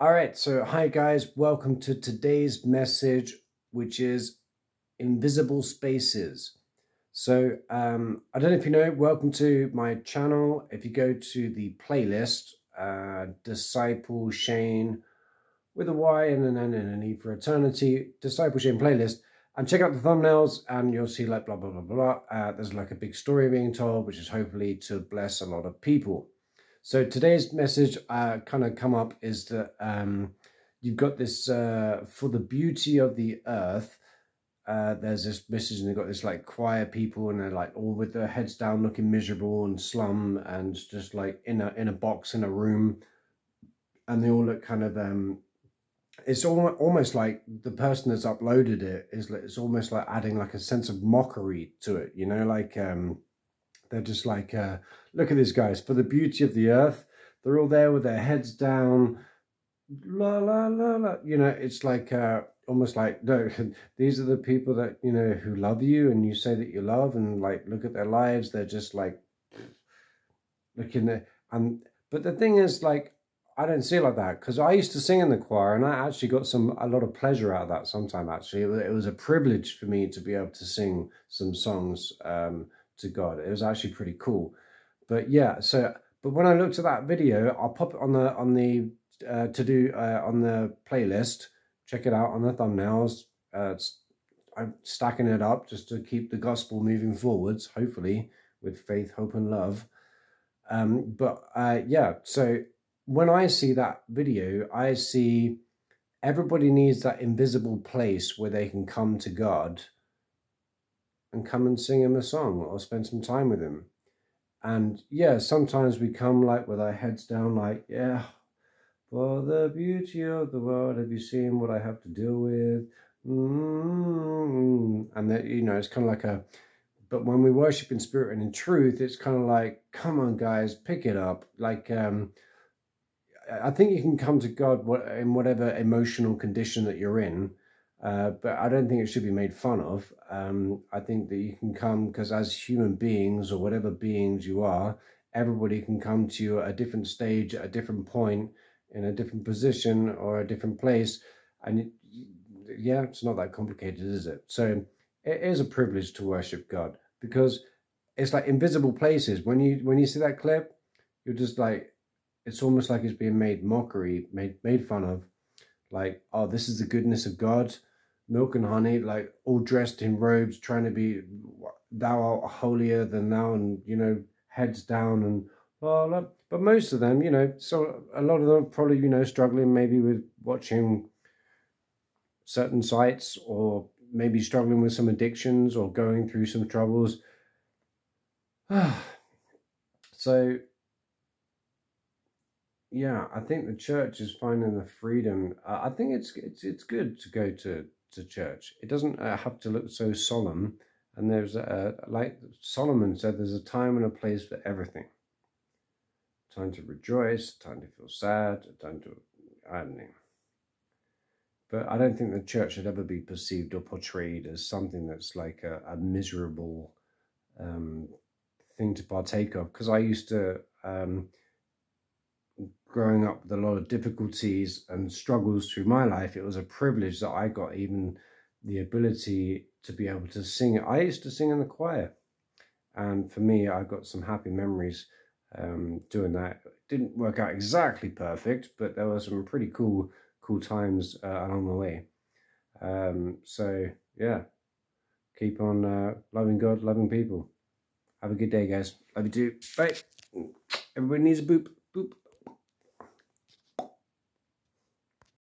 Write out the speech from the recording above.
All right, so hi guys, welcome to today's message, which is invisible spaces. So um, I don't know if you know, welcome to my channel. If you go to the playlist, uh, Disciple Shayne with a Y and an N and an E for eternity, Disciple Shayne playlist, and check out the thumbnails and you'll see like blah, blah, blah, blah. Uh, there's like a big story being told, which is hopefully to bless a lot of people. So today's message uh, kind of come up is that um, you've got this uh, for the beauty of the earth. Uh, there's this message and they've got this like choir people and they're like all with their heads down looking miserable and slum and just like in a in a box in a room and they all look kind of um it's almost, like the person that's uploaded it is it's almost like adding like a sense of mockery to it you know like um they're just like, uh, look at these guys, for the beauty of the earth. They're all there with their heads down. La, la, la, la. You know, it's like uh, almost like, no, these are the people that, you know, who love you and you say that you love and like, look at their lives. They're just like, looking at, and, but the thing is like, I don't see it like that because I used to sing in the choir and I actually got some a lot of pleasure out of that sometime actually it was, it was a privilege for me to be able to sing some songs um, to God. It was actually pretty cool. But yeah, so but when I looked at that video, I'll pop it on the on the uh, to do uh, on the playlist. Check it out on the thumbnails. Uh, I'm stacking it up just to keep the gospel moving forwards, hopefully with faith, hope, and love. Um, but uh, yeah, so when I see that video, I see everybody needs that invisible place where they can come to God and come and sing him a song or spend some time with him. And yeah, sometimes we come like with our heads down, like, yeah, for the beauty of the world, have you seen what I have to deal with? Mm-hmm. And that, you know, it's kind of like a, but when we worship in spirit and in truth, it's kind of like, come on, guys, pick it up. Like, um, I think you can come to God in whatever emotional condition that you're in uh, but I don't think it should be made fun of. Um, I think that you can come because as human beings or whatever beings you are, everybody can come to you at a different stage, at a different point, in a different position or a different place. And yeah, it's not that complicated, is it? So it is a privilege to worship God because it's like invisible places. When you when you see that clip, you're just like, it's almost like it's being made mockery, made made fun of. Like, oh, this is the goodness of God milk and honey, like all dressed in robes, trying to be thou art holier than thou, and you know, heads down and well, but most of them, you know, so a lot of them probably, you know, struggling maybe with watching certain sites or maybe struggling with some addictions or going through some troubles. so yeah, I think the church is finding the freedom. I think it's it's it's good to go to to church. It doesn't uh, have to look so solemn. And there's a, like Solomon said, there's a time and a place for everything. Time to rejoice, time to feel sad, time to, I don't know. But I don't think the church should ever be perceived or portrayed as something that's like a, a miserable um, thing to partake of. Because I used to, um, growing up with a lot of difficulties and struggles through my life, it was a privilege that I got even the ability to be able to sing. I used to sing in the choir. And for me, I got some happy memories um, doing that. It didn't work out exactly perfect, but there were some pretty cool, cool times uh, along the way. Um, so, yeah, keep on uh, loving God, loving people. Have a good day, guys. Love you too. Bye. Everybody needs a boop. Boop.